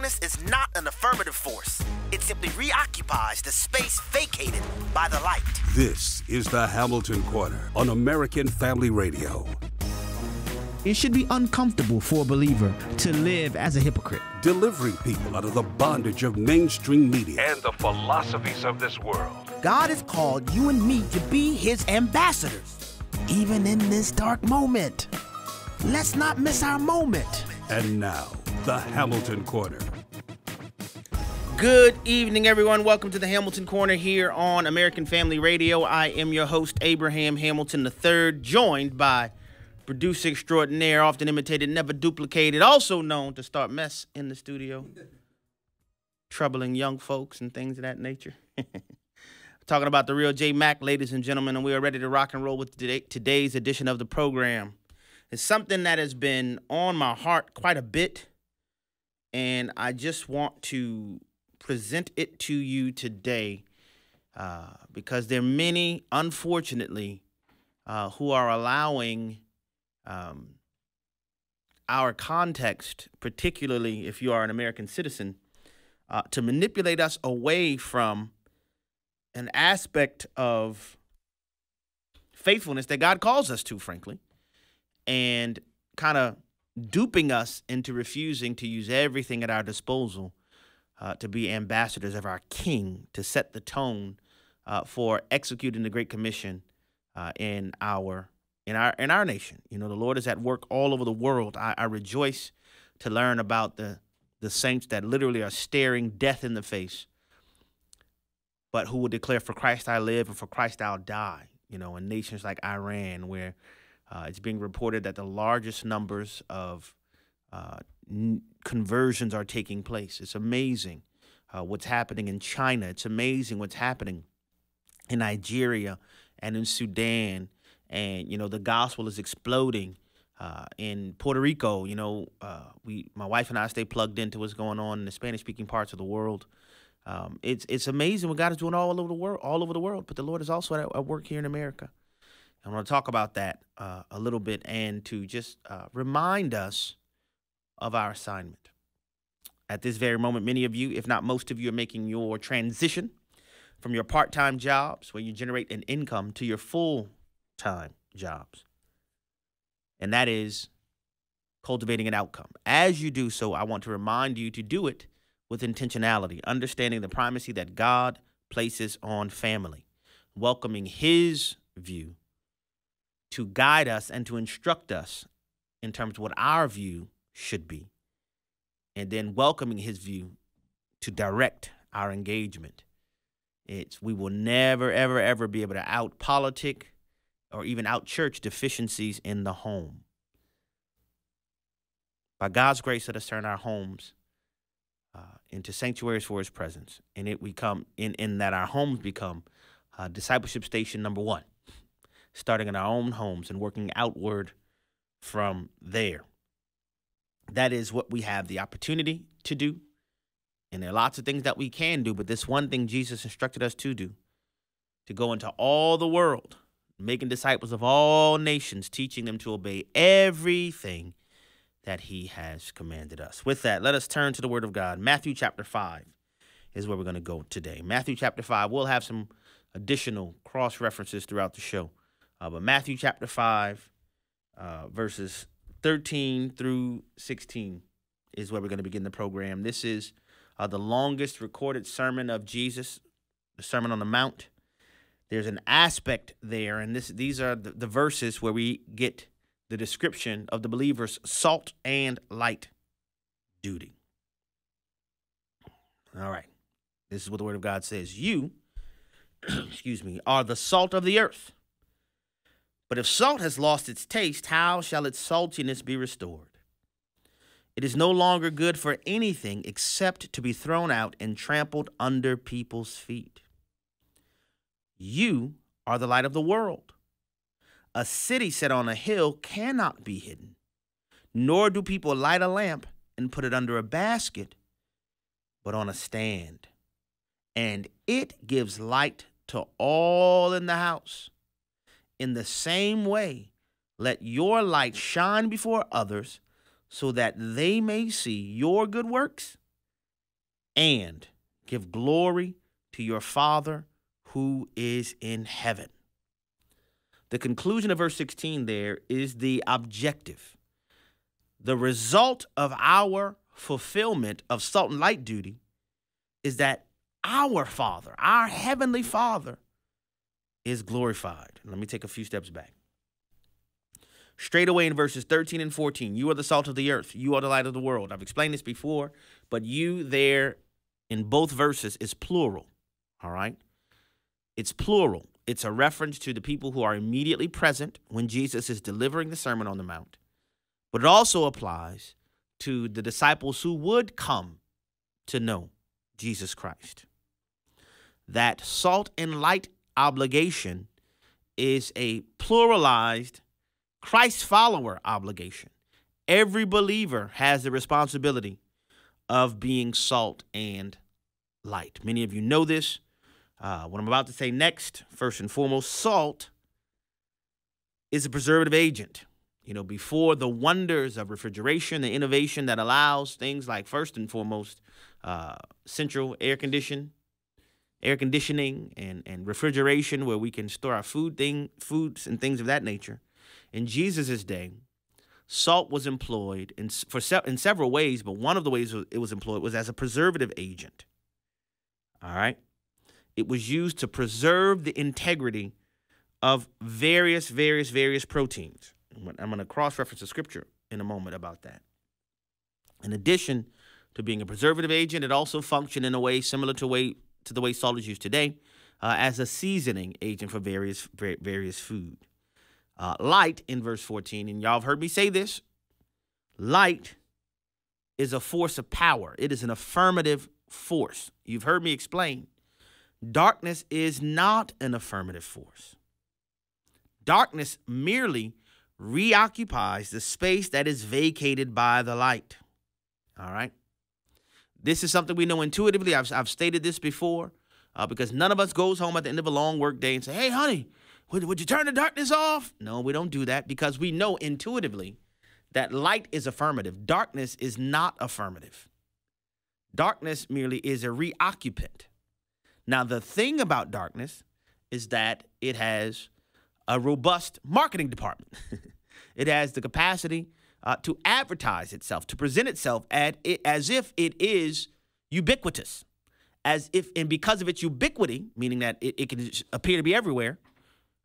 darkness is not an affirmative force. It simply reoccupies the space vacated by the light. This is the Hamilton Corner on American Family Radio. It should be uncomfortable for a believer to live as a hypocrite. Delivering people out of the bondage of mainstream media and the philosophies of this world. God has called you and me to be his ambassadors, even in this dark moment. Let's not miss our moment. And now, the Hamilton Corner. Good evening, everyone. Welcome to the Hamilton Corner here on American Family Radio. I am your host, Abraham Hamilton III, joined by producer extraordinaire, often imitated, never duplicated, also known to start mess in the studio, troubling young folks and things of that nature. Talking about the real J Mac, ladies and gentlemen, and we are ready to rock and roll with today, today's edition of the program. It's something that has been on my heart quite a bit, and I just want to present it to you today uh, because there are many, unfortunately, uh, who are allowing um, our context, particularly if you are an American citizen, uh, to manipulate us away from an aspect of faithfulness that God calls us to, frankly, and kind of duping us into refusing to use everything at our disposal uh, to be ambassadors of our King, to set the tone uh, for executing the Great Commission uh, in our in our in our nation. You know, the Lord is at work all over the world. I, I rejoice to learn about the the saints that literally are staring death in the face, but who will declare, "For Christ I live, and for Christ I'll die." You know, in nations like Iran, where uh, it's being reported that the largest numbers of uh, conversions are taking place. It's amazing uh, what's happening in China. It's amazing what's happening in Nigeria and in Sudan and you know the gospel is exploding uh, in Puerto Rico. You know, uh, we my wife and I stay plugged into what's going on in the Spanish speaking parts of the world. Um, it's it's amazing what God is doing all over the world, all over the world. But the Lord is also at, at work here in America. I want to talk about that uh, a little bit and to just uh, remind us of our assignment. At this very moment, many of you, if not most of you, are making your transition from your part time jobs where you generate an income to your full time jobs. And that is cultivating an outcome. As you do so, I want to remind you to do it with intentionality, understanding the primacy that God places on family, welcoming His view to guide us and to instruct us in terms of what our view should be, and then welcoming His view to direct our engagement. It's we will never, ever, ever be able to out politic or even out church deficiencies in the home. By God's grace, let us turn our homes uh, into sanctuaries for His presence, and it we come in in that our homes become uh, discipleship station number one, starting in our own homes and working outward from there. That is what we have the opportunity to do, and there are lots of things that we can do, but this one thing Jesus instructed us to do: to go into all the world making disciples of all nations, teaching them to obey everything that he has commanded us. With that, let us turn to the word of God. Matthew chapter 5 is where we're going to go today. Matthew chapter 5, we'll have some additional cross references throughout the show. Uh, but Matthew chapter 5, uh, verses 13 through 16 is where we're going to begin the program. This is uh, the longest recorded sermon of Jesus, the Sermon on the Mount there's an aspect there, and this these are the, the verses where we get the description of the believer's salt and light duty. All right. This is what the word of God says. You, excuse me, are the salt of the earth. But if salt has lost its taste, how shall its saltiness be restored? It is no longer good for anything except to be thrown out and trampled under people's feet. You are the light of the world. A city set on a hill cannot be hidden, nor do people light a lamp and put it under a basket, but on a stand. And it gives light to all in the house. In the same way, let your light shine before others so that they may see your good works and give glory to your Father who is in heaven. The conclusion of verse 16 there is the objective. The result of our fulfillment of salt and light duty is that our Father, our Heavenly Father, is glorified. Let me take a few steps back. Straight away in verses 13 and 14, you are the salt of the earth, you are the light of the world. I've explained this before, but you there in both verses is plural. All right? It's plural. It's a reference to the people who are immediately present when Jesus is delivering the Sermon on the Mount. But it also applies to the disciples who would come to know Jesus Christ. That salt and light obligation is a pluralized Christ follower obligation. Every believer has the responsibility of being salt and light. Many of you know this. Uh, what I'm about to say next, first and foremost, salt is a preservative agent. You know, before the wonders of refrigeration, the innovation that allows things like, first and foremost, uh, central air condition, air conditioning, and and refrigeration, where we can store our food thing, foods and things of that nature. In Jesus' day, salt was employed in for se- in several ways, but one of the ways it was employed was as a preservative agent. All right, it was used to preserve the integrity of various, various, various proteins. I'm going to cross-reference the scripture in a moment about that. In addition to being a preservative agent, it also functioned in a way similar to way to the way salt is used today, uh, as a seasoning agent for various various food. Uh, light in verse 14, and y'all have heard me say this. Light is a force of power. It is an affirmative force. You've heard me explain. Darkness is not an affirmative force. Darkness merely reoccupies the space that is vacated by the light. All right? This is something we know intuitively. I've, I've stated this before uh, because none of us goes home at the end of a long work day and say, hey, honey, would, would you turn the darkness off? No, we don't do that because we know intuitively that light is affirmative. Darkness is not affirmative. Darkness merely is a reoccupant. Now, the thing about darkness is that it has a robust marketing department. it has the capacity uh, to advertise itself, to present itself at it, as if it is ubiquitous, as if, and because of its ubiquity, meaning that it, it can appear to be everywhere,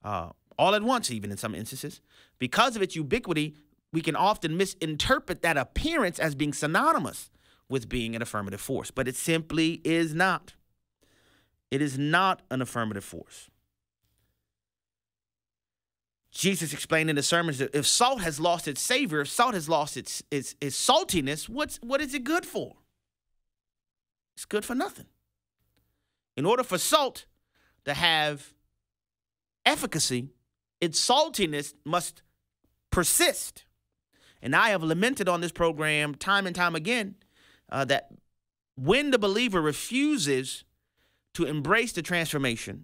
uh, all at once, even in some instances, because of its ubiquity, we can often misinterpret that appearance as being synonymous with being an affirmative force, but it simply is not. It is not an affirmative force. Jesus explained in the sermons that if salt has lost its savor, if salt has lost its, its, its saltiness, what's, what is it good for? It's good for nothing. In order for salt to have efficacy, its saltiness must persist. And I have lamented on this program time and time again uh, that when the believer refuses to embrace the transformation,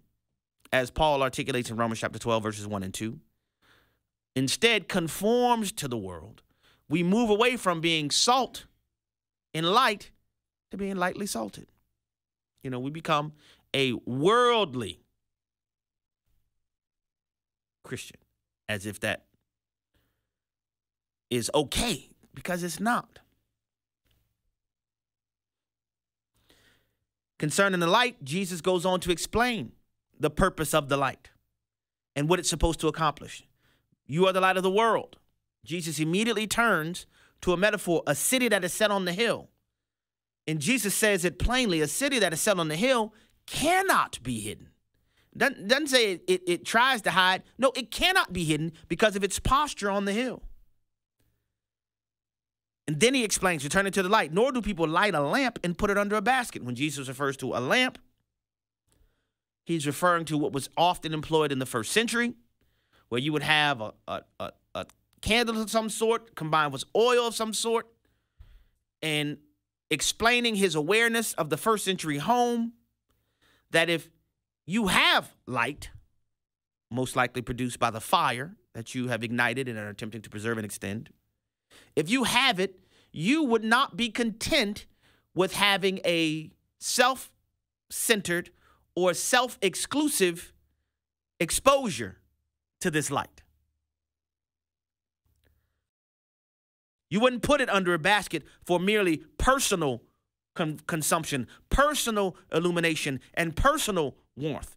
as Paul articulates in Romans chapter 12, verses 1 and 2, instead conforms to the world, we move away from being salt and light to being lightly salted. You know, we become a worldly Christian, as if that is okay, because it's not. Concerning the light, Jesus goes on to explain the purpose of the light and what it's supposed to accomplish. You are the light of the world. Jesus immediately turns to a metaphor, a city that is set on the hill. And Jesus says it plainly a city that is set on the hill cannot be hidden. Doesn't, doesn't say it, it, it tries to hide. No, it cannot be hidden because of its posture on the hill. And then he explains, returning to the light, nor do people light a lamp and put it under a basket. When Jesus refers to a lamp, he's referring to what was often employed in the first century where you would have a, a, a, a candle of some sort combined with oil of some sort and explaining his awareness of the first century home that if you have light, most likely produced by the fire that you have ignited and are attempting to preserve and extend, if you have it, you would not be content with having a self centered or self exclusive exposure to this light. You wouldn't put it under a basket for merely personal con- consumption, personal illumination, and personal warmth.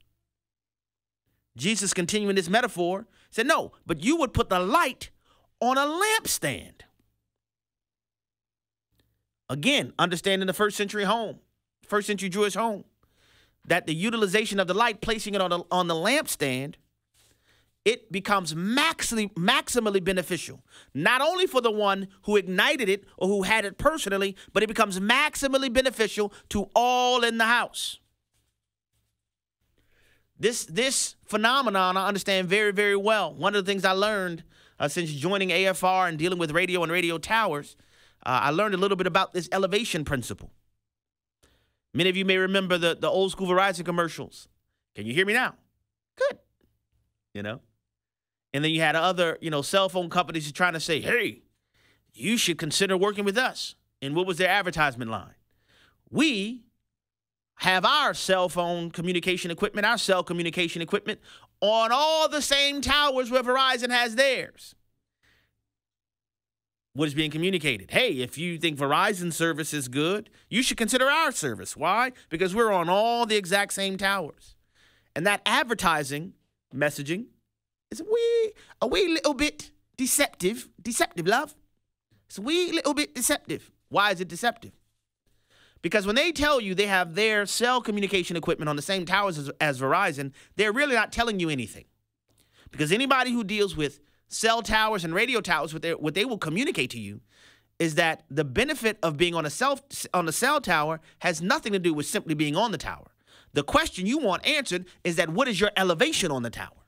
Jesus, continuing this metaphor, said, No, but you would put the light on a lampstand. Again, understanding the first century home, first century Jewish home, that the utilization of the light, placing it on, the on the lampstand, it becomes maximally, maximally beneficial, not only for the one who ignited it or who had it personally, but it becomes maximally beneficial to all in the house. This, this phenomenon I understand very, very well. One of the things I learned uh, since joining AFR and dealing with radio and radio towers, uh, I learned a little bit about this elevation principle. Many of you may remember the, the old school Verizon commercials. Can you hear me now? Good. You know? And then you had other, you know, cell phone companies trying to say, hey, you should consider working with us. And what was their advertisement line? We have our cell phone communication equipment, our cell communication equipment on all the same towers where Verizon has theirs. What is being communicated? Hey, if you think Verizon service is good, you should consider our service. Why? Because we're on all the exact same towers. And that advertising messaging it's a wee, a wee little bit deceptive. Deceptive, love. It's a wee little bit deceptive. Why is it deceptive? Because when they tell you they have their cell communication equipment on the same towers as, as Verizon, they're really not telling you anything. Because anybody who deals with cell towers and radio towers, what what they will communicate to you is that the benefit of being on a cell on a cell tower has nothing to do with simply being on the tower. The question you want answered is that what is your elevation on the tower?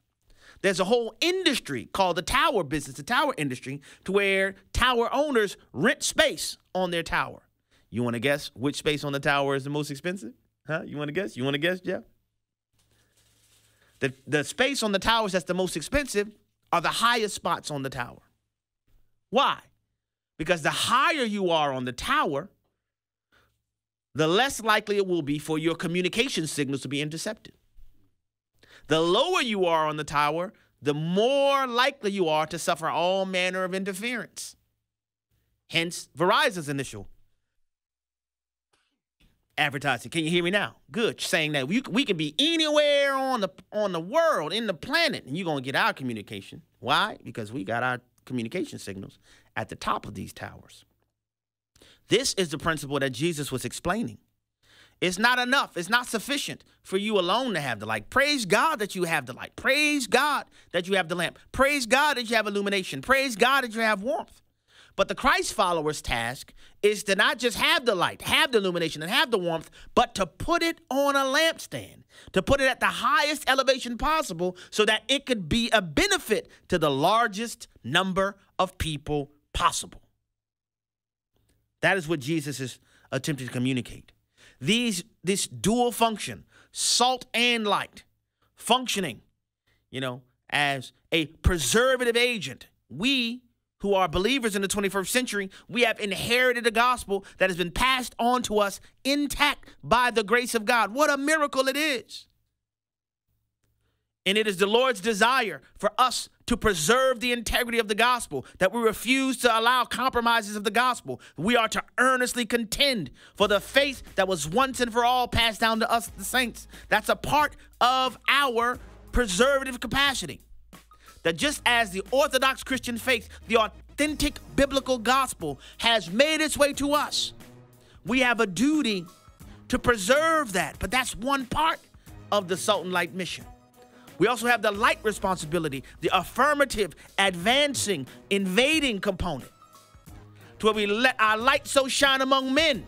There's a whole industry called the tower business, the tower industry, to where tower owners rent space on their tower. You want to guess which space on the tower is the most expensive? Huh? You want to guess? You want to guess, Jeff? The, the space on the towers that's the most expensive are the highest spots on the tower. Why? Because the higher you are on the tower, the less likely it will be for your communication signals to be intercepted. The lower you are on the tower, the more likely you are to suffer all manner of interference. Hence, Verizon's initial advertising. Can you hear me now? Good. Saying that we, we can be anywhere on the on the world, in the planet, and you're gonna get our communication. Why? Because we got our communication signals at the top of these towers. This is the principle that Jesus was explaining. It's not enough. It's not sufficient for you alone to have the light. Praise God that you have the light. Praise God that you have the lamp. Praise God that you have illumination. Praise God that you have warmth. But the Christ follower's task is to not just have the light, have the illumination, and have the warmth, but to put it on a lampstand, to put it at the highest elevation possible so that it could be a benefit to the largest number of people possible. That is what Jesus is attempting to communicate these this dual function, salt and light, functioning, you know, as a preservative agent. We who are believers in the 21st century, we have inherited the gospel that has been passed on to us intact by the grace of God. What a miracle it is. And it is the Lord's desire for us to preserve the integrity of the gospel, that we refuse to allow compromises of the gospel. We are to earnestly contend for the faith that was once and for all passed down to us, the saints. That's a part of our preservative capacity. That just as the Orthodox Christian faith, the authentic biblical gospel, has made its way to us, we have a duty to preserve that. But that's one part of the Salt and Light mission. We also have the light responsibility, the affirmative, advancing, invading component. To where we let our light so shine among men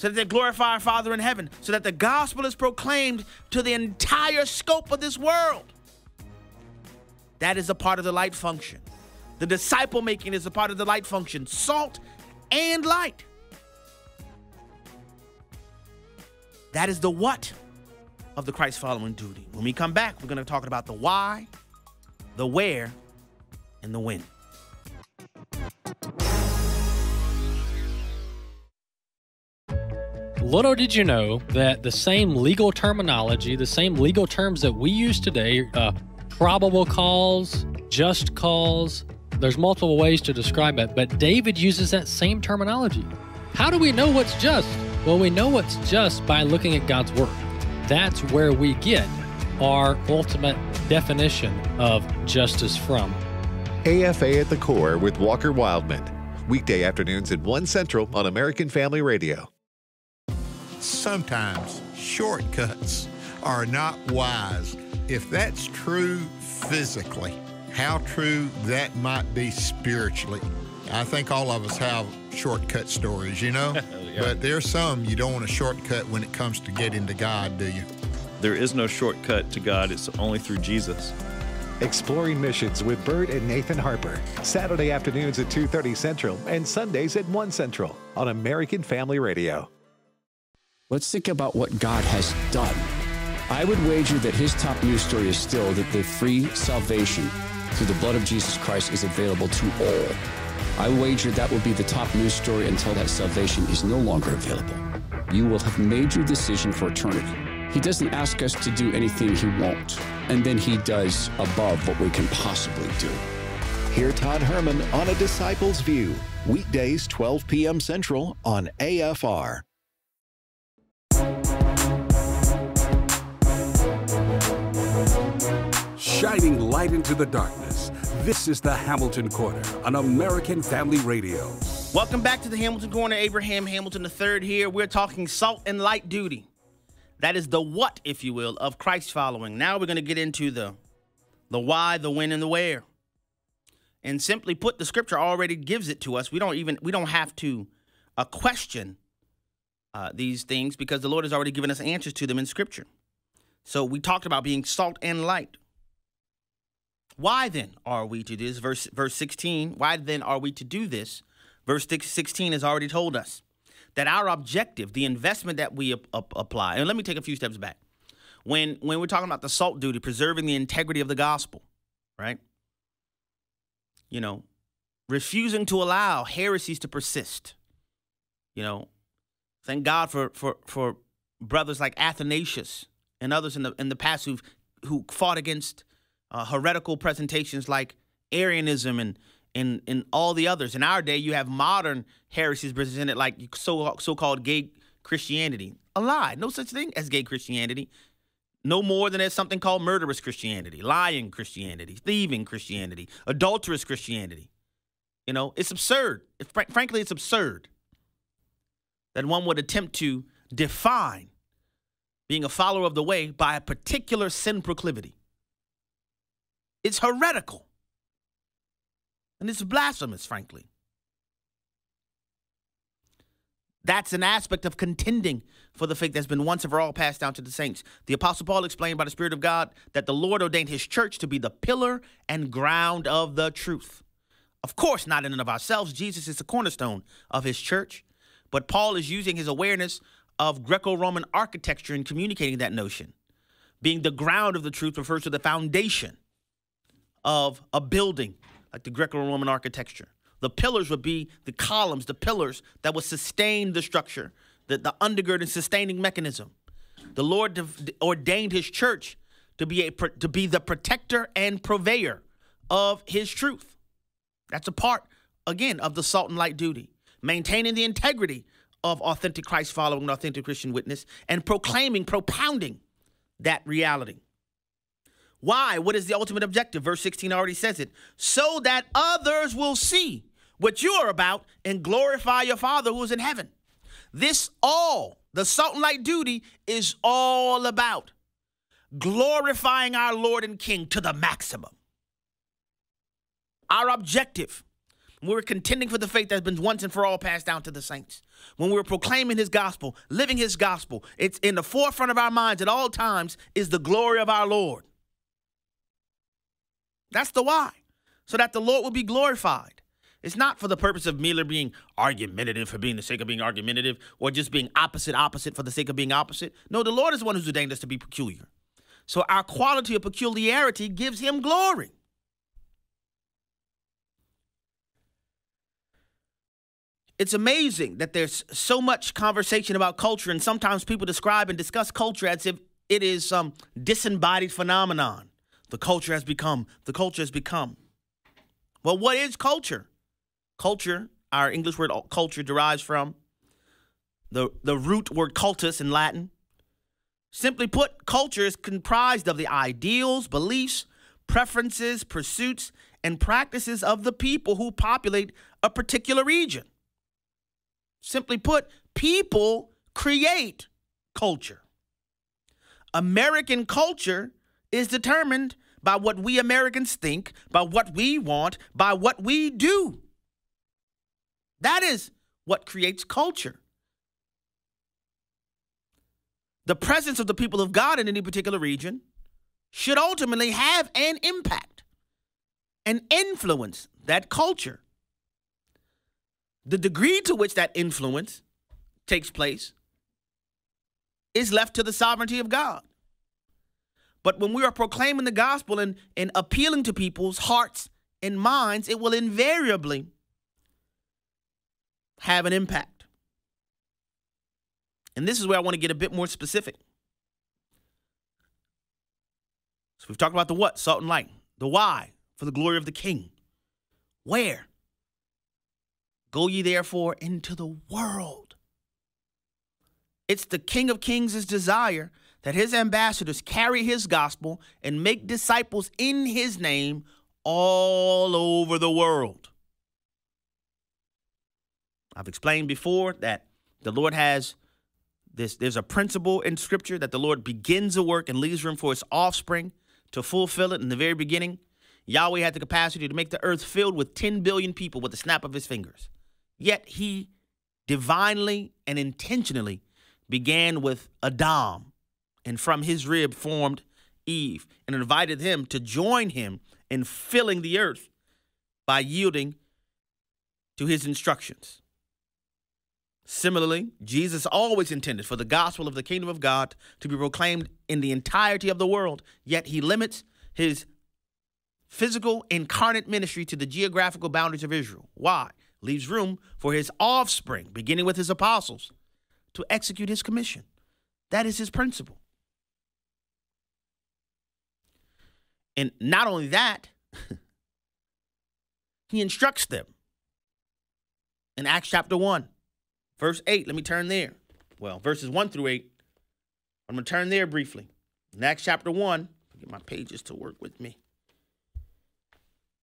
so that they glorify our Father in heaven, so that the gospel is proclaimed to the entire scope of this world. That is a part of the light function. The disciple making is a part of the light function, salt and light. That is the what of the Christ following duty. When we come back, we're going to talk about the why, the where, and the when. Little did you know that the same legal terminology, the same legal terms that we use today, uh, probable cause, just cause, there's multiple ways to describe it, but David uses that same terminology. How do we know what's just? Well, we know what's just by looking at God's Word. That's where we get our ultimate definition of justice from. AFA at the Core with Walker Wildmon. Weekday afternoons at 1 Central on American Family Radio. Sometimes shortcuts are not wise. If that's true physically, how true that might be spiritually. I think all of us have shortcut stories, you know? yeah. But there's some you don't want to shortcut when it comes to getting to God, do you? There is no shortcut to God, it's only through Jesus. Exploring Missions with Bert and Nathan Harper. Saturday afternoons at 2:30 Central and Sundays at 1 Central on American Family Radio. Let's think about what God has done. I would wager that his top news story is still that the free salvation through the blood of Jesus Christ is available to all. I wager that will be the top news story until that salvation is no longer available. You will have made your decision for eternity. He doesn't ask us to do anything he won't, and then he does above what we can possibly do. Hear Todd Herman on A Disciple's View, weekdays 12 p.m. Central on AFR. Shining light into the darkness. This is the Hamilton Corner on American Family Radio. Welcome back to the Hamilton Corner. Abraham Hamilton III here. We're talking salt and light duty. That is the what, if you will, of Christ following. Now we're going to get into the the why, the when, and the where. And simply put, the scripture already gives it to us. We don't even we don't have to uh, question uh, these things because the Lord has already given us answers to them in scripture. So we talked about being salt and light. Why then are we to do this? Verse verse 16. Why then are we to do this? Verse 16 has already told us that our objective, the investment that we ap- ap- apply, and let me take a few steps back. When when we're talking about the salt duty, preserving the integrity of the gospel, right? You know, refusing to allow heresies to persist. You know, thank God for for for brothers like Athanasius and others in the in the past who who fought against uh, heretical presentations like Arianism and and and all the others. In our day, you have modern heresies presented like so so-called gay Christianity. A lie. No such thing as gay Christianity. No more than there's something called murderous Christianity, lying Christianity, thieving Christianity, adulterous Christianity. You know, it's absurd. fr- frankly, it's absurd that one would attempt to define being a follower of the way by a particular sin proclivity. It's heretical. And it's blasphemous, frankly. That's an aspect of contending for the faith that's been once and for all passed down to the saints. The Apostle Paul explained by the Spirit of God that the Lord ordained his church to be the pillar and ground of the truth. Of course, not in and of ourselves. Jesus is the cornerstone of his church. But Paul is using his awareness of Greco Roman architecture in communicating that notion. Being the ground of the truth refers to the foundation of a building, like the Greco Roman architecture. The pillars would be the columns, the pillars that would sustain the structure, the, the undergirding sustaining mechanism. The Lord ordained his church to be, a, to be the protector and purveyor of his truth. That's a part, again, of the salt and light duty. Maintaining the integrity of authentic Christ following, authentic Christian witness, and proclaiming, propounding that reality. Why? What is the ultimate objective? Verse 16 already says it. So that others will see what you are about and glorify your Father who is in heaven. This all, the salt and light duty, is all about glorifying our Lord and King to the maximum. Our objective when we're contending for the faith that's been once and for all passed down to the saints, when we're proclaiming his gospel, living his gospel, it's in the forefront of our minds at all times is the glory of our Lord. That's the why. So that the Lord will be glorified. It's not for the purpose of merely being argumentative for being the sake of being argumentative or just being opposite, opposite for the sake of being opposite. No, the Lord is the one who's ordained us to be peculiar. So our quality of peculiarity gives him glory. it's amazing that there's so much conversation about culture, and sometimes people describe and discuss culture as if it is some disembodied phenomenon. The culture has become, the culture has become. Well, what is culture? Culture, our English word uh, culture derives from the, the root word cultus in Latin. Simply put, culture is comprised of the ideals, beliefs, preferences, pursuits, and practices of the people who populate a particular region. Simply put, people create culture. American culture is determined by what we Americans think, by what we want, by what we do. That is what creates culture. The presence of the people of God in any particular region should ultimately have an impact and influence that culture. The degree to which that influence takes place is left to the sovereignty of God. But when we are proclaiming the gospel and, and appealing to people's hearts and minds, it will invariably have an impact. And this is where I want to get a bit more specific. So we've talked about the what, salt and light, the why, for the glory of the king. Where? Go ye therefore into the world. It's the King of Kings' desire that his ambassadors carry his gospel and make disciples in his name all over the world. I've explained before that the Lord has this there's a principle in scripture that the Lord begins a work and leaves room for his offspring to fulfill it in the very beginning. Yahweh had the capacity to make the earth filled with 10 billion people with the snap of his fingers. Yet he divinely and intentionally began with Adam and from his rib formed Eve and invited him to join him in filling the earth by yielding to his instructions. Similarly, Jesus always intended for the gospel of the kingdom of God to be proclaimed in the entirety of the world, yet he limits his physical incarnate ministry to the geographical boundaries of Israel. Why? Leaves room for his offspring, beginning with his apostles, to execute his commission. That is his principle. And not only that, he instructs them in Acts chapter 1, verse 8. Let me turn there. Well, verses 1 through 8. I'm going to turn there briefly. In Acts chapter 1, get my pages to work with me.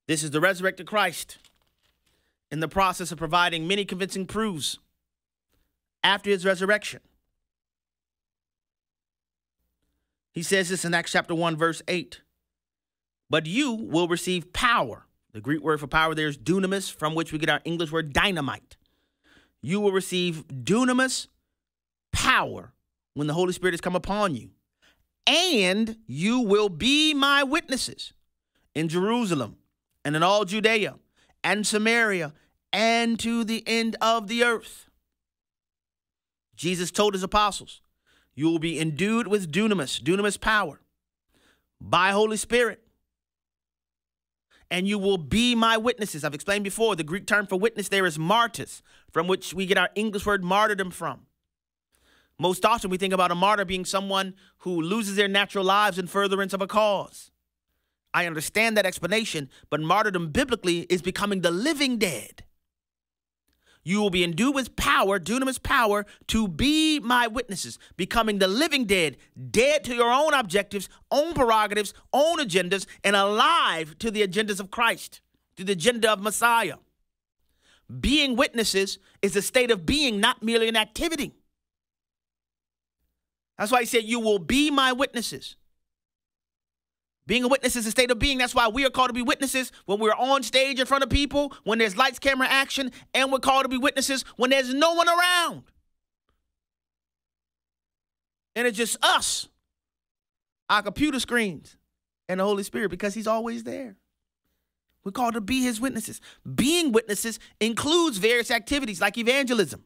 This is the resurrected Christ in the process of providing many convincing proofs after his resurrection. He says this in Acts chapter 1, verse 8. But you will receive power. The Greek word for power there is dunamis, from which we get our English word dynamite. You will receive dunamis power when the Holy Spirit has come upon you. And you will be my witnesses in Jerusalem and in all Judea and Samaria and to the end of the earth. Jesus told his apostles, You will be endued with dunamis, dunamis power, by Holy Spirit and you will be my witnesses. I've explained before the Greek term for witness there is martyrs, from which we get our English word martyrdom from. Most often we think about a martyr being someone who loses their natural lives in furtherance of a cause. I understand that explanation, but martyrdom biblically is becoming the living dead. You will be endued with power, dunamis power, to be my witnesses, becoming the living dead, dead to your own objectives, own prerogatives, own agendas, and alive to the agendas of Christ, to the agenda of Messiah. Being witnesses is a state of being, not merely an activity. That's why he said, You will be my witnesses. Being a witness is a state of being. That's why we are called to be witnesses when we're on stage in front of people, when there's lights, camera, action, and we're called to be witnesses when there's no one around. And it's just us, our computer screens, and the Holy Spirit because He's always there. We're called to be His witnesses. Being witnesses includes various activities like evangelism.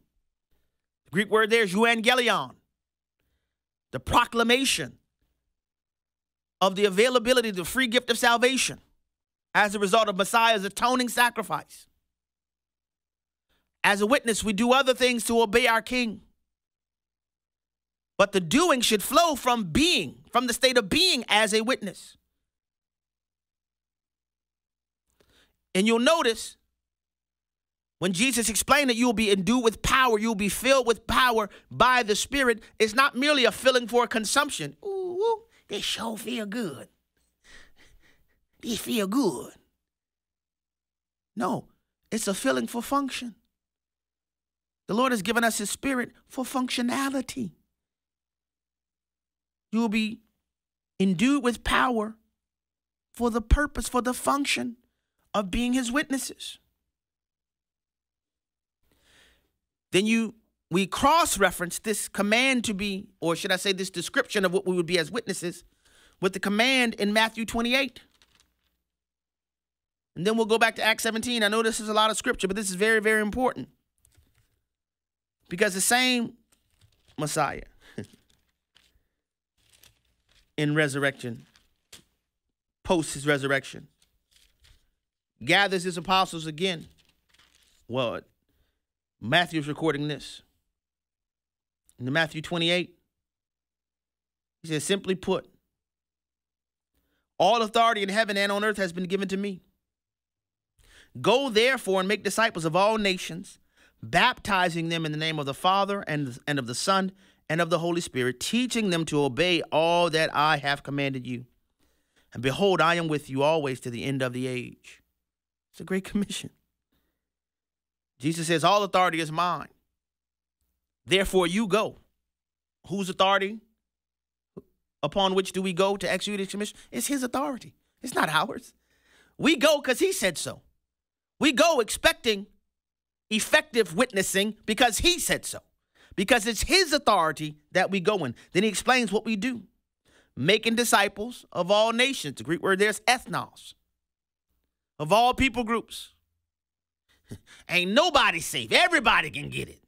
The Greek word there is euangelion, the proclamation of the availability of the free gift of salvation as a result of Messiah's atoning sacrifice. As a witness, we do other things to obey our king. But the doing should flow from being, from the state of being as a witness. And you'll notice when Jesus explained that you'll be endued with power, you'll be filled with power by the Spirit, it's not merely a filling for consumption. Ooh, they sure feel good. They feel good. No, it's a filling for function. The Lord has given us His Spirit for functionality. You will be endued with power for the purpose, for the function of being His witnesses. Then you we cross-reference this command to be, or should I say this description of what we would be as witnesses, with the command in Matthew 28. And then we'll go back to Acts 17. I know this is a lot of scripture, but this is very, very important. Because the same Messiah in resurrection, post his resurrection, gathers his apostles again. Well, Matthew's recording this. In Matthew 28, he says, simply put, all authority in heaven and on earth has been given to me. Go therefore and make disciples of all nations, baptizing them in the name of the Father and, and of the Son and of the Holy Spirit, teaching them to obey all that I have commanded you. And behold, I am with you always to the end of the age. It's a great commission. Jesus says, All authority is mine. Therefore, you go. Whose authority? Upon which do we go to execute his commission? It's his authority. It's not ours. We go because he said so. We go expecting effective witnessing because he said so, because it's his authority that we go in. Then he explains what we do making disciples of all nations. The Greek word there's ethnos, of all people groups. Ain't nobody safe. Everybody can get it.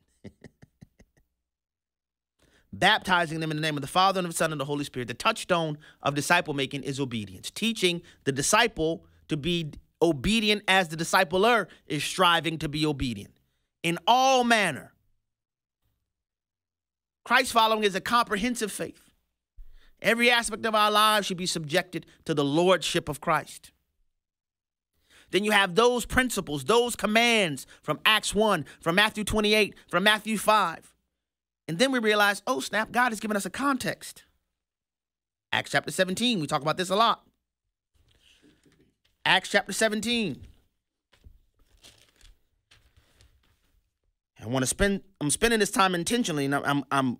Baptizing them in the name of the Father and of the Son and the Holy Spirit. The touchstone of disciple making is obedience. Teaching the disciple to be obedient as the discipler is striving to be obedient in all manner. Christ following is a comprehensive faith. Every aspect of our lives should be subjected to the lordship of Christ. Then you have those principles, those commands from Acts 1, from Matthew 28, from Matthew 5. And then we realize, oh, snap, God has given us a context. Acts chapter 17, we talk about this a lot. Acts chapter 17. I want to spend, I'm spending this time intentionally, and I'm, I'm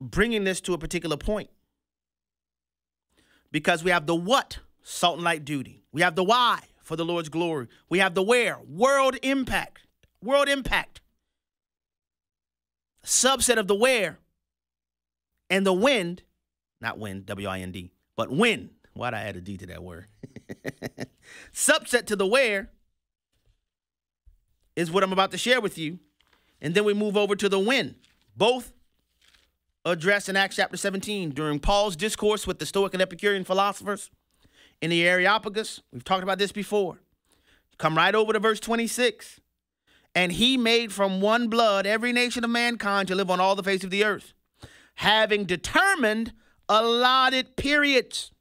bringing this to a particular point. Because we have the what, salt and light duty. We have the why, for the Lord's glory. We have the where, world impact. World impact. Subset of the where and the wind, not wind, W I N D, but wind. Why'd I add a D to that word? Subset to the where is what I'm about to share with you. And then we move over to the when. Both addressed in Acts chapter 17 during Paul's discourse with the Stoic and Epicurean philosophers in the Areopagus. We've talked about this before. Come right over to verse 26. And he made from one blood every nation of mankind to live on all the face of the earth, having determined allotted periods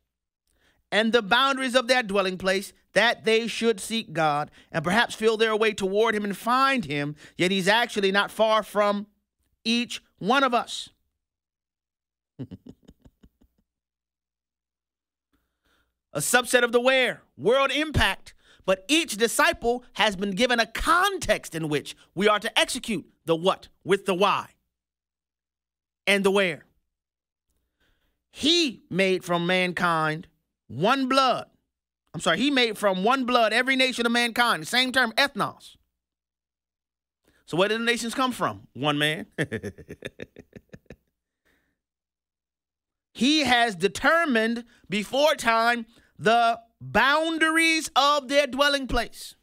and the boundaries of their dwelling place, that they should seek God and perhaps feel their way toward Him and find Him, yet He's actually not far from each one of us. a subset of the where, world impact, but each disciple has been given a context in which we are to execute the what with the why and the where. He made from mankind one blood. I'm sorry, he made from one blood every nation of mankind. Same term, ethnos. So where did the nations come from? One man. he has determined before time the boundaries of their dwelling place.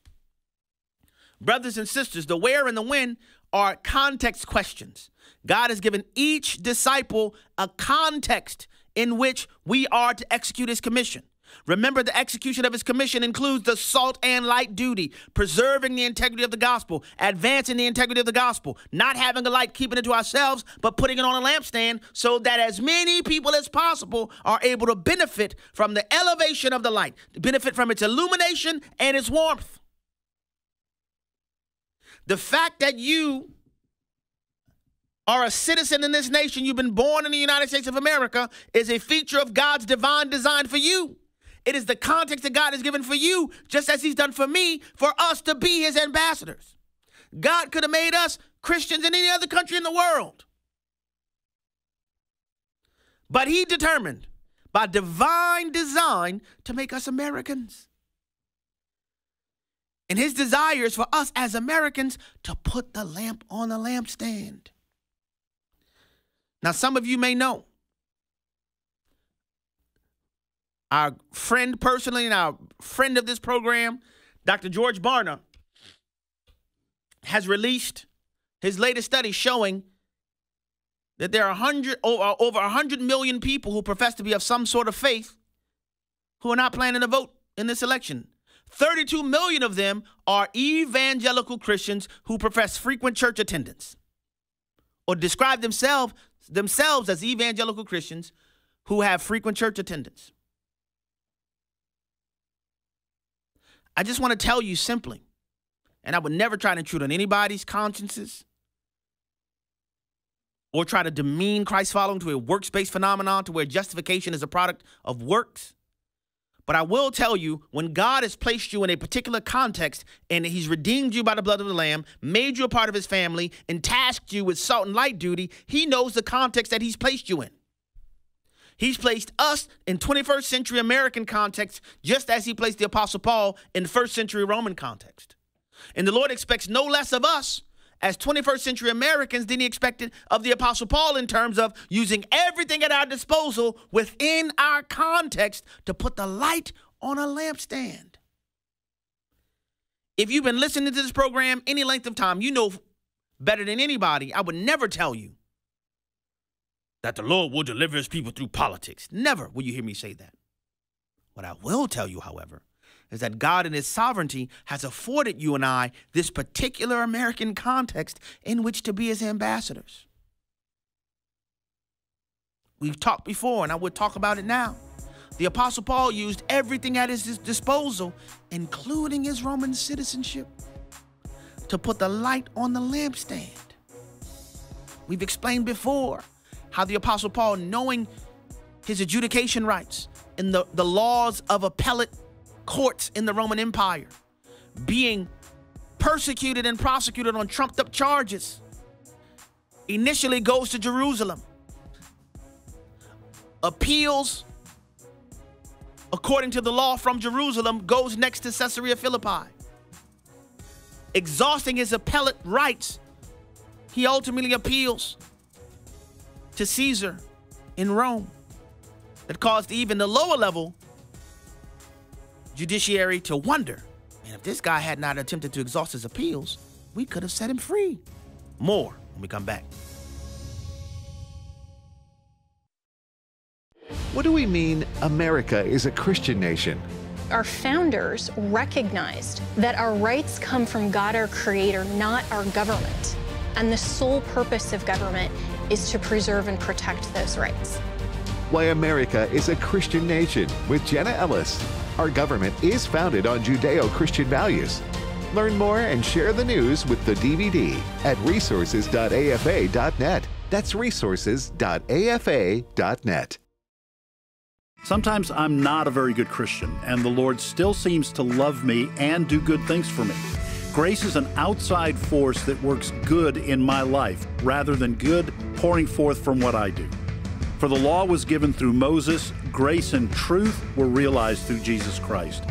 Brothers and sisters, the where and the when are context questions. God has given each disciple a context in which we are to execute his commission. Remember, the execution of his commission includes the salt and light duty, preserving the integrity of the gospel, advancing the integrity of the gospel, not having a light, keeping it to ourselves, but putting it on a lampstand so that as many people as possible are able to benefit from the elevation of the light, benefit from its illumination and its warmth. The fact that you are a citizen in this nation, you've been born in the United States of America, is a feature of God's divine design for you. It is the context that God has given for you, just as He's done for me, for us to be His ambassadors. God could have made us Christians in any other country in the world. But He determined by divine design to make us Americans. And His desire is for us as Americans to put the lamp on the lampstand. Now, some of you may know our friend personally and our friend of this program, Dr. George Barna, has released his latest study showing that there are 100, uh, over 100 million people who profess to be of some sort of faith who are not planning to vote in this election. 32 million of them are evangelical Christians who profess frequent church attendance or describe themselves themselves as evangelical Christians who have frequent church attendance. I just want to tell you simply, and I would never try to intrude on anybody's consciences or try to demean Christ following to a works based phenomenon to where justification is a product of works. But I will tell you when God has placed you in a particular context and He's redeemed you by the blood of the Lamb, made you a part of His family, and tasked you with salt and light duty, He knows the context that He's placed you in. He's placed us in 21st century American context, just as He placed the Apostle Paul in the first century Roman context. And the Lord expects no less of us as 21st century Americans than he expected of the Apostle Paul in terms of using everything at our disposal within our context to put the light on a lampstand. If you've been listening to this program any length of time, you know better than anybody, I would never tell you that the Lord will deliver his people through politics. Never will you hear me say that. What I will tell you, however, is that God in his sovereignty has afforded you and I this particular American context in which to be his ambassadors. We've talked before, and I would talk about it now. The Apostle Paul used everything at his disposal, including his Roman citizenship, to put the light on the lampstand. We've explained before how the Apostle Paul, knowing his adjudication rights and the, the laws of appellate courts in the Roman Empire, being persecuted and prosecuted on trumped up charges, initially goes to Jerusalem, appeals according to the law from Jerusalem, goes next to Caesarea Philippi. Exhausting his appellate rights, he ultimately appeals to Caesar in Rome. That caused even the lower level judiciary to wonder, man, if this guy had not attempted to exhaust his appeals, we could have set him free. More when we come back. What do we mean America is a Christian nation? Our founders recognized that our rights come from God, our Creator, not our government. And the sole purpose of government is to preserve and protect those rights. Why America is a Christian nation with Jenna Ellis. Our government is founded on Judeo Christian values. Learn more and share the news with the DVD at resources.afa.net. That's resources.afa.net. Sometimes I'm not a very good Christian, and the Lord still seems to love me and do good things for me. Grace is an outside force that works good in my life rather than good pouring forth from what I do. For the law was given through Moses, grace and truth were realized through Jesus Christ.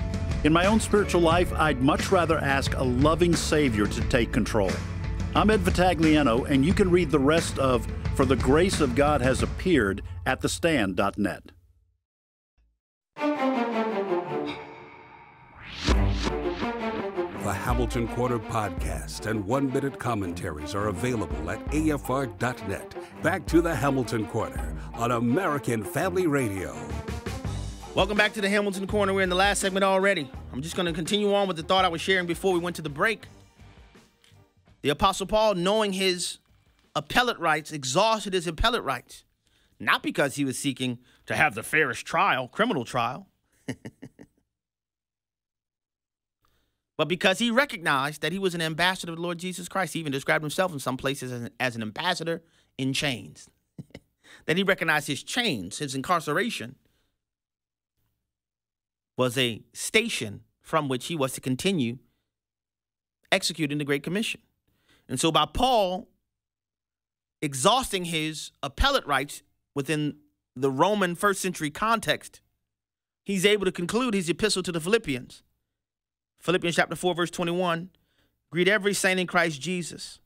In my own spiritual life, I'd much rather ask a loving Savior to take control. I'm Ed Vitagliano, and you can read the rest of For the Grace of God Has Appeared at thestand.net. The Hamilton Corner podcast and one minute commentaries are available at AFR.net. Back to the Hamilton Corner on American Family Radio. Welcome back to the Hamilton Corner. We're in the last segment already. I'm just going to continue on with the thought I was sharing before we went to the break. The Apostle Paul, knowing his appellate rights, exhausted his appellate rights, not because he was seeking to have the fairest trial, criminal trial, but because he recognized that he was an ambassador of the Lord Jesus Christ. He even described himself in some places as an, as an ambassador in chains. that he recognized his chains, his incarceration, was a station from which he was to continue executing the Great Commission. And so, by Paul exhausting his appellate rights within the Roman first century context, he's able to conclude his epistle to the Philippians. Philippians chapter 4, verse 21 Greet every saint in Christ Jesus.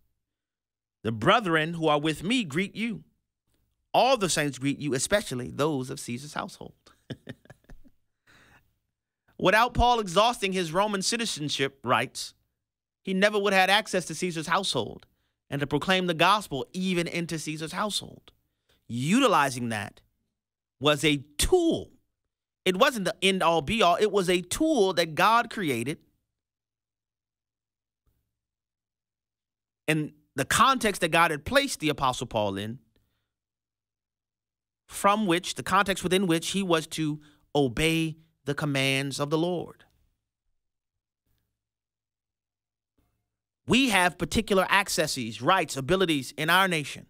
The brethren who are with me greet you. All the saints greet you, especially those of Caesar's household. Without Paul exhausting his Roman citizenship rights, he never would have had access to Caesar's household and to proclaim the gospel even into Caesar's household. Utilizing that was a tool. It wasn't the end all be all, it was a tool that God created. And the context that God had placed the Apostle Paul in, from which, the context within which he was to obey the commands of the Lord. We have particular accesses, rights, abilities in our nation,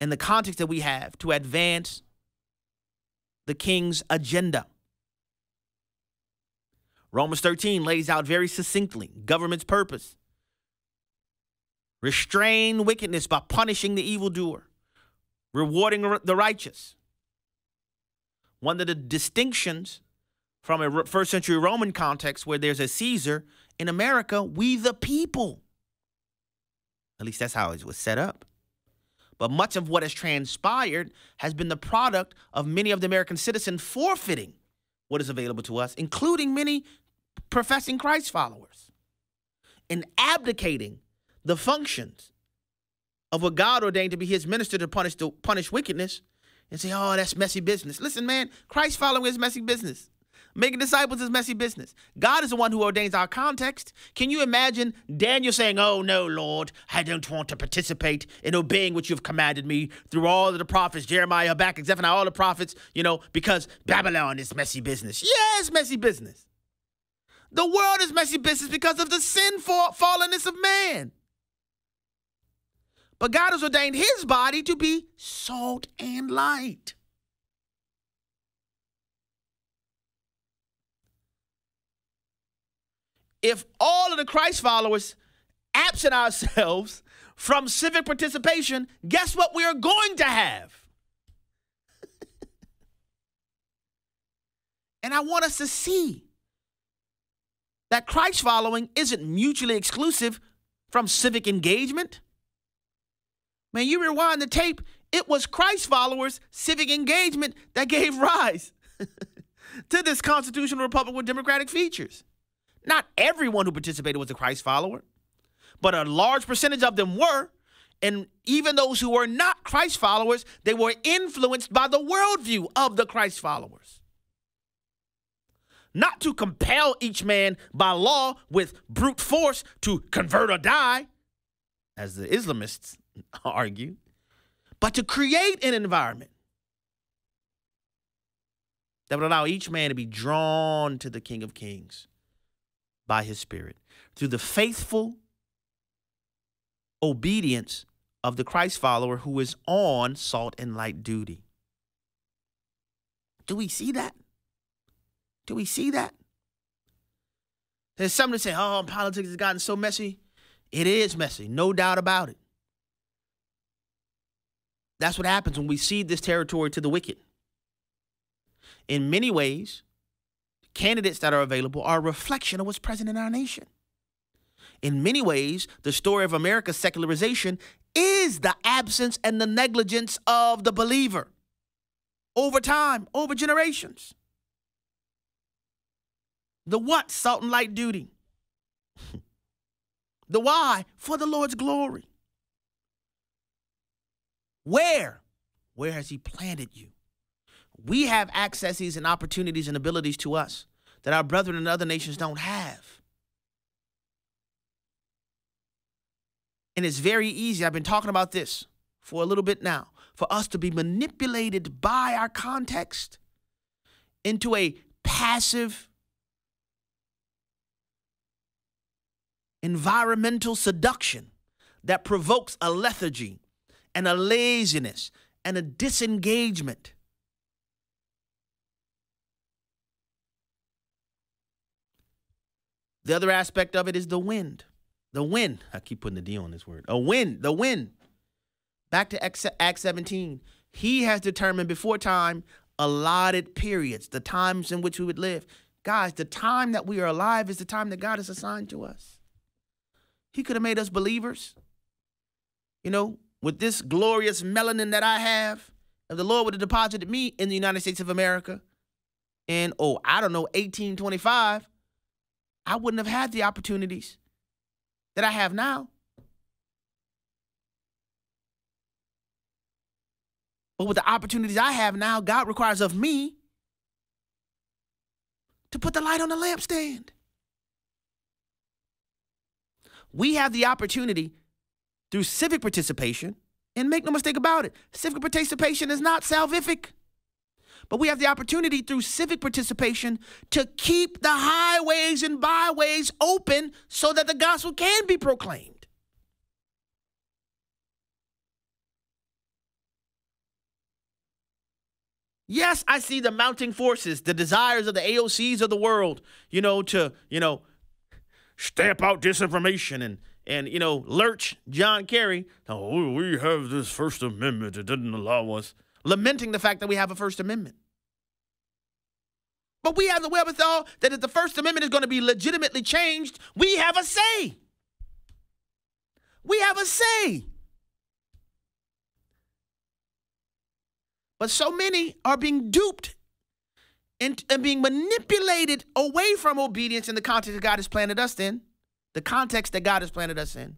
in the context that we have to advance the king's agenda. Romans 13 lays out very succinctly government's purpose restrain wickedness by punishing the evildoer, rewarding the righteous, one of the distinctions from a first century Roman context where there's a Caesar, in America, we the people. At least that's how it was set up. But much of what has transpired has been the product of many of the American citizens forfeiting what is available to us, including many professing Christ followers, and abdicating the functions of what God ordained to be his minister to punish, to punish wickedness and say, oh, that's messy business. Listen, man, Christ following is messy business. Making disciples is messy business. God is the one who ordains our context. Can you imagine Daniel saying, Oh, no, Lord, I don't want to participate in obeying what you've commanded me through all of the prophets, Jeremiah, Habakkuk, Zephaniah, all the prophets, you know, because Babylon is messy business. Yes, messy business. The world is messy business because of the sinful fallenness of man. But God has ordained his body to be salt and light. If all of the Christ followers absent ourselves from civic participation, guess what we are going to have? and I want us to see that Christ following isn't mutually exclusive from civic engagement. Man, you rewind the tape, it was Christ followers' civic engagement that gave rise to this constitutional republic with democratic features. Not everyone who participated was a Christ follower, but a large percentage of them were. And even those who were not Christ followers, they were influenced by the worldview of the Christ followers. Not to compel each man by law with brute force to convert or die, as the Islamists argue, but to create an environment that would allow each man to be drawn to the King of Kings by his Spirit through the faithful obedience of the Christ follower who is on salt and light duty. Do we see that? Do we see that? There's some that say, oh, politics has gotten so messy. It is messy, no doubt about it. That's what happens when we cede this territory to the wicked. In many ways, candidates that are available are a reflection of what's present in our nation. In many ways, the story of America's secularization is the absence and the negligence of the believer over time, over generations. The what? Salt and light duty. the why? For the Lord's glory. Where? Where has He planted you? we have accesses and opportunities and abilities to us that our brethren in other nations don't have. And it's very easy. I've been talking about this for a little bit now. For us to be manipulated by our context into a passive environmental seduction that provokes a lethargy and a laziness and a disengagement. The other aspect of it is the wind. The wind. I keep putting the D on this word. A wind. The wind. Back to Acts 17. He has determined before time allotted periods, the times in which we would live. Guys, the time that we are alive is the time that God has assigned to us. He could have made us believers. You know, with this glorious melanin that I have, if the Lord would have deposited me in the United States of America in, oh, I don't know, 1825, I wouldn't have had the opportunities that I have now. But with the opportunities I have now, God requires of me to put the light on the lampstand. We have the opportunity through civic participation, and make no mistake about it, civic participation is not salvific. But we have the opportunity through civic participation to keep the highways and byways open so that the gospel can be proclaimed. Yes, I see the mounting forces, the desires of the AOCs of the world, you know, to, you know, stamp out disinformation and and you know lurch John Kerry. Oh, we have this First Amendment. It doesn't allow us lamenting the fact that we have a First Amendment. But we have the wherewithal that if the First Amendment is going to be legitimately changed, we have a say. We have a say. But so many are being duped and, and being manipulated away from obedience in the context that God has planted us in, the context that God has planted us in.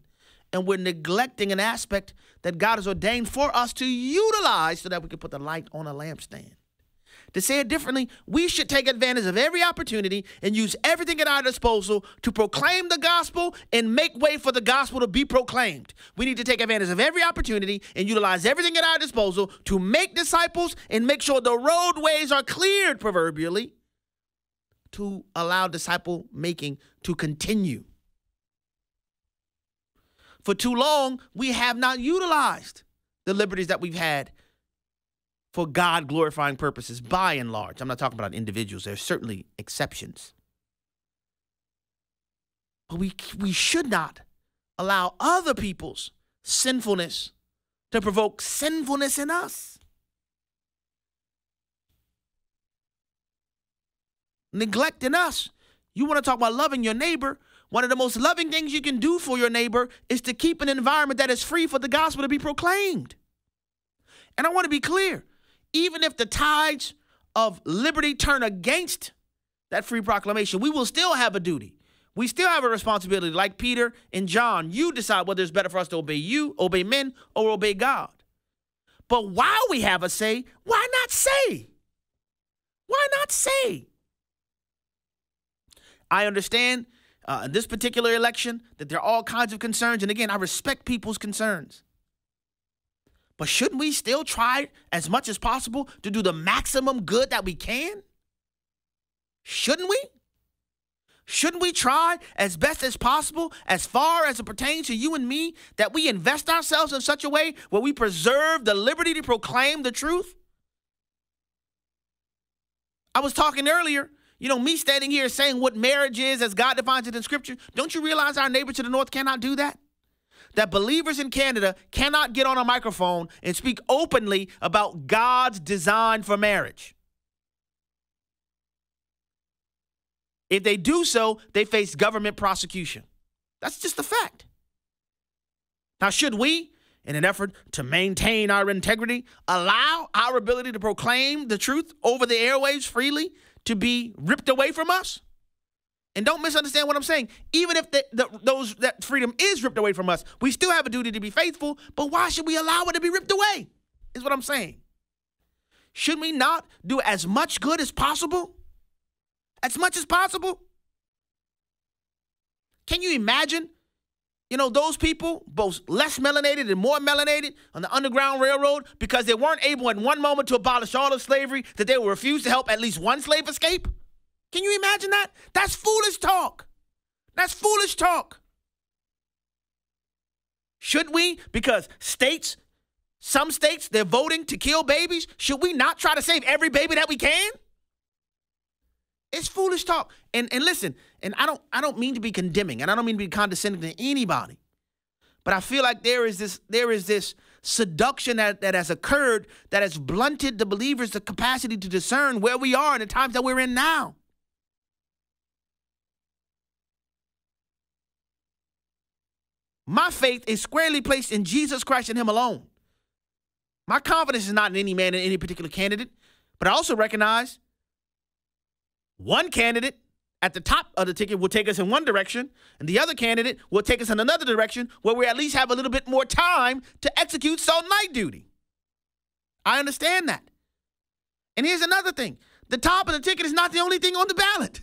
And we're neglecting an aspect that God has ordained for us to utilize so that we can put the light on a lampstand. To say it differently, we should take advantage of every opportunity and use everything at our disposal to proclaim the gospel and make way for the gospel to be proclaimed. We need to take advantage of every opportunity and utilize everything at our disposal to make disciples and make sure the roadways are cleared, proverbially, to allow disciple making to continue. For too long, we have not utilized the liberties that we've had for God glorifying purposes by and large. I'm not talking about individuals, there's certainly exceptions. But we, we should not allow other people's sinfulness to provoke sinfulness in us. Neglecting us. You want to talk about loving your neighbor? One of the most loving things you can do for your neighbor is to keep an environment that is free for the gospel to be proclaimed. And I want to be clear even if the tides of liberty turn against that free proclamation, we will still have a duty. We still have a responsibility, like Peter and John. You decide whether it's better for us to obey you, obey men, or obey God. But while we have a say, why not say? Why not say? I understand uh, in this particular election that there are all kinds of concerns. And again, I respect people's concerns. But shouldn't we still try as much as possible to do the maximum good that we can? Shouldn't we? Shouldn't we try as best as possible, as far as it pertains to you and me, that we invest ourselves in such a way where we preserve the liberty to proclaim the truth? I was talking earlier, you know, me standing here saying what marriage is as God defines it in Scripture. Don't you realize our neighbor to the north cannot do that? that believers in Canada cannot get on a microphone and speak openly about God's design for marriage. If they do so, they face government prosecution. That's just a fact. Now, should we, in an effort to maintain our integrity, allow our ability to proclaim the truth over the airwaves freely to be ripped away from us? And don't misunderstand what I'm saying. Even if the, the, those that freedom is ripped away from us, we still have a duty to be faithful. But why should we allow it to be ripped away? Is what I'm saying. should we not do as much good as possible? As much as possible? Can you imagine? You know, those people, both less melanated and more melanated on the Underground Railroad, because they weren't able in one moment to abolish all of slavery, that they will refuse to help at least one slave escape? Can you imagine that? That's foolish talk. That's foolish talk. Should we? Because states, some states, they're voting to kill babies. Should we not try to save every baby that we can? It's foolish talk. And and listen, and I don't I don't mean to be condemning, and I don't mean to be condescending to anybody. But I feel like there is this there is this seduction that, that has occurred that has blunted the believers the capacity to discern where we are in the times that we're in now. My faith is squarely placed in Jesus Christ and Him alone. My confidence is not in any man in any particular candidate, but I also recognize one candidate at the top of the ticket will take us in one direction, and the other candidate will take us in another direction where we at least have a little bit more time to execute some night duty. I understand that. And here's another thing the top of the ticket is not the only thing on the ballot.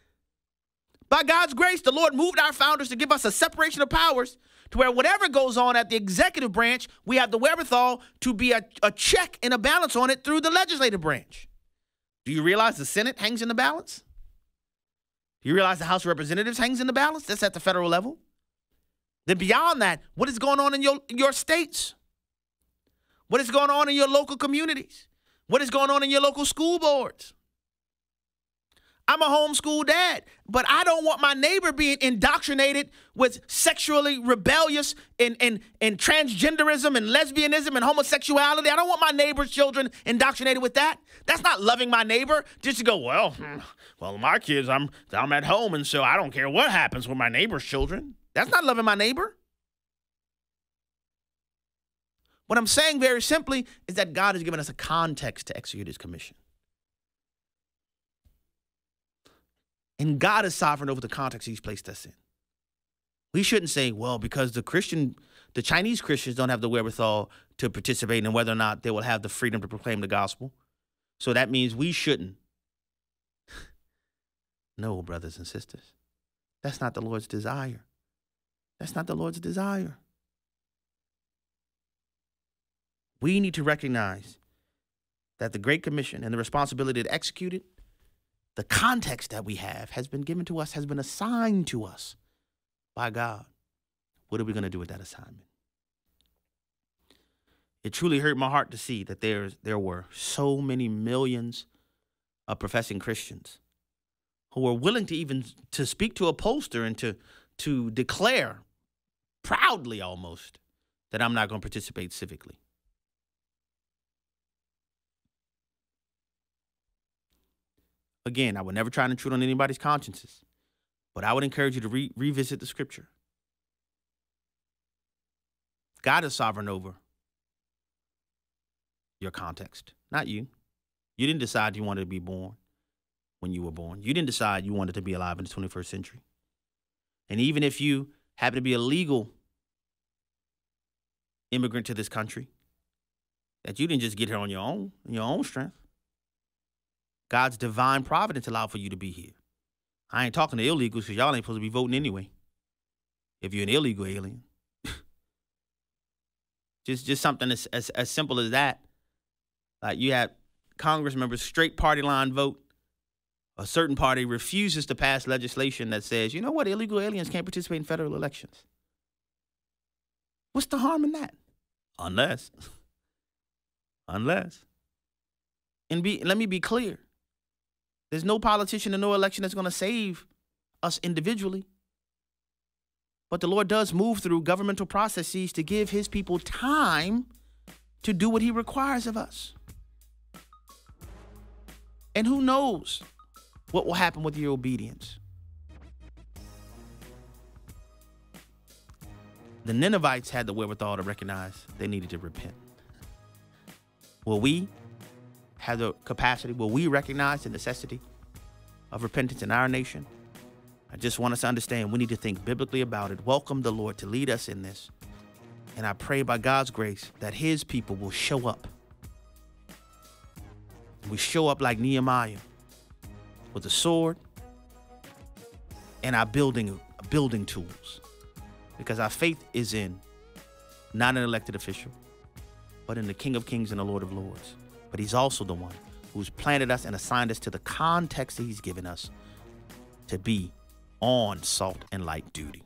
By God's grace, the Lord moved our founders to give us a separation of powers to where whatever goes on at the executive branch, we have the wherewithal to be a, a check and a balance on it through the legislative branch. Do you realize the Senate hangs in the balance? Do you realize the House of Representatives hangs in the balance? That's at the federal level. Then beyond that, what is going on in your, your states? What is going on in your local communities? What is going on in your local school boards? I'm a homeschool dad, but I don't want my neighbor being indoctrinated with sexually rebellious and, and, and transgenderism and lesbianism and homosexuality. I don't want my neighbor's children indoctrinated with that. That's not loving my neighbor. Just to go, well, hmm, well, my kids, I'm I'm at home, and so I don't care what happens with my neighbor's children. That's not loving my neighbor. What I'm saying very simply is that God has given us a context to execute his commission. And God is sovereign over the context he's placed us in. We shouldn't say, well, because the Christian, the Chinese Christians don't have the wherewithal to participate in whether or not they will have the freedom to proclaim the gospel. So that means we shouldn't. no, brothers and sisters. That's not the Lord's desire. That's not the Lord's desire. We need to recognize that the Great Commission and the responsibility to execute it the context that we have has been given to us, has been assigned to us by God. What are we going to do with that assignment? It truly hurt my heart to see that there, there were so many millions of professing Christians who were willing to even to speak to a poster and to, to declare proudly almost that I'm not going to participate civically. Again, I would never try to intrude on anybody's consciences, but I would encourage you to re- revisit the scripture. God is sovereign over your context, not you. You didn't decide you wanted to be born when you were born. You didn't decide you wanted to be alive in the 21st century. And even if you happen to be a legal immigrant to this country, that you didn't just get here on your own, your own strength. God's divine providence allowed for you to be here. I ain't talking to illegals because y'all ain't supposed to be voting anyway. If you're an illegal alien. just just something as, as, as simple as that. Like you had Congress members straight party line vote. A certain party refuses to pass legislation that says, you know what, illegal aliens can't participate in federal elections. What's the harm in that? Unless, unless, and be let me be clear. There's no politician and no election that's going to save us individually. But the Lord does move through governmental processes to give his people time to do what he requires of us. And who knows what will happen with your obedience? The Ninevites had the wherewithal to recognize they needed to repent. Will we have the capacity, will we recognize the necessity of repentance in our nation? I just want us to understand we need to think biblically about it. Welcome the Lord to lead us in this. And I pray by God's grace that his people will show up We show up like Nehemiah with a sword and our building building tools. Because our faith is in not an elected official, but in the King of Kings and the Lord of Lords. But he's also the one who's planted us and assigned us to the context that he's given us to be on salt and light duty.